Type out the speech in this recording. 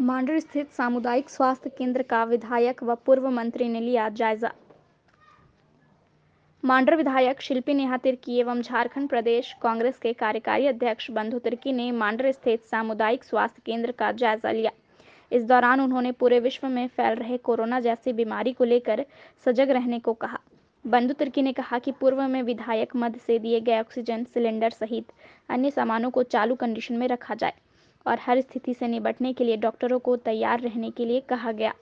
मांडर स्थित सामुदायिक स्वास्थ्य केंद्र का विधायक व पूर्व मंत्री ने लिया जायजा। मांडर विधायक शिल्पी नेहा तिर्की एवं झारखंड प्रदेश कांग्रेस के कार्यकारी अध्यक्ष बंधु तिर्की ने मांडर स्थित सामुदायिक स्वास्थ्य केंद्र का जायजा लिया। इस दौरान उन्होंने पूरे विश्व में फैल रहे कोरोना जैसी बीमारी को लेकर सजग रहने को कहा। बंधु तिर्की ने कहा कि पूर्व में विधायक मद से दिए गए ऑक्सीजन सिलेंडर सहित अन्य सामानों को चालू कंडीशन में रखा जाए। और हर स्थिति से निपटने के लिए डॉक्टरों को तैयार रहने के लिए कहा गया।